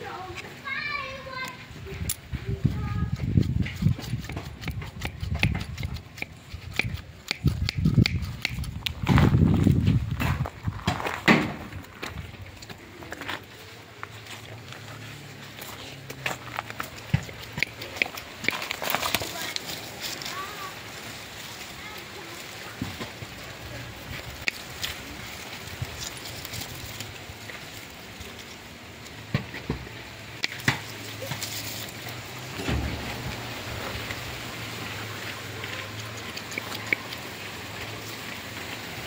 Fireworks.